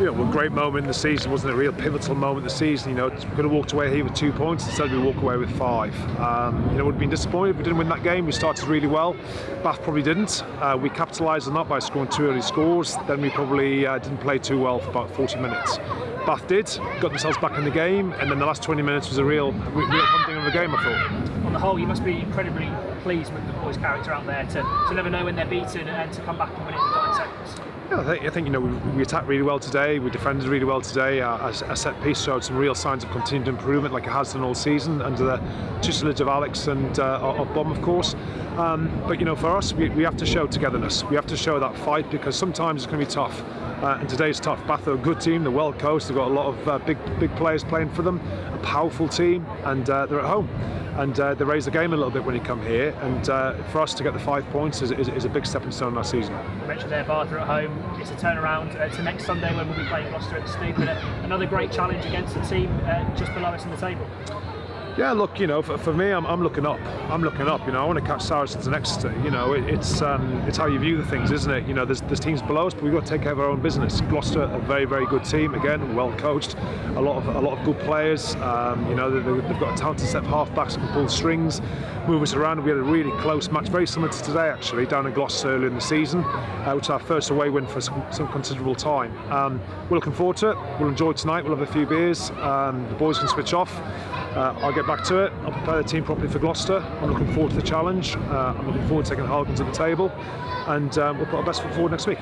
you know, a great moment in the season, wasn't it? A real pivotal moment in the season. You know, we could have walked away here with two points instead we walk away with five. Um, you know, would have been disappointed if we didn't win that game. We started really well. Bath probably didn't. Uh, we capitalised on that by scoring two early scores. Then we probably uh, didn't play too well for about 40 minutes. Bath did, got themselves back in the game, and then the last 20 minutes was a real, real hunting of a game, I thought. On the whole, you must be incredibly pleased with the boys' character out there to, to never know when they're beaten and to come back and win it in nine seconds. Yeah, I think, I think you know we, we, attacked really well today. We defended really well today. Our, our, set piece showed some real signs of continued improvement, like it has done all season, under the tutelage of Alex and uh, of Bom, of course. Um, but you know, for us, we, we have to show togetherness. We have to show that fight because sometimes it's going to be tough. Uh, and today's tough. Bath are a good team. They're well coached. They've got a lot of uh, big big players playing for them. A powerful team, and uh, they're at home and uh, they raise the game a little bit when you come here. And uh, for us to get the five points is, is, is a big stepping stone in our season. You mentioned there, Bath are at home. It's a turnaround uh, to next Sunday when we'll be playing Gloucester at the Stoop, another great challenge against a team just below us in the table. Yeah, look, you know, for, for me, I'm, I'm, looking up. I'm looking up. You know, I want to catch Saracens next. You know, it, it's um, it's how you view the things, isn't it? You know, there's, there's teams below us, but we've got to take care of our own business. Gloucester, a very very good team. Again, well coached. A lot of a lot of good players. Um, you know, they, have got a talented set of halfbacks who can pull strings, move us around. We had a really close match, very similar to today actually, down in Gloucester early in the season, uh, which is our first away win for some, some considerable time. Um, we're looking forward to it. We'll enjoy tonight. We'll have a few beers. Um, the boys can switch off. Uh, I'll get back to it. I'll prepare the team properly for Gloucester. I'm looking forward to the challenge. Uh, I'm looking forward to taking Harlequin to the table, and um, we'll put our best foot forward next week.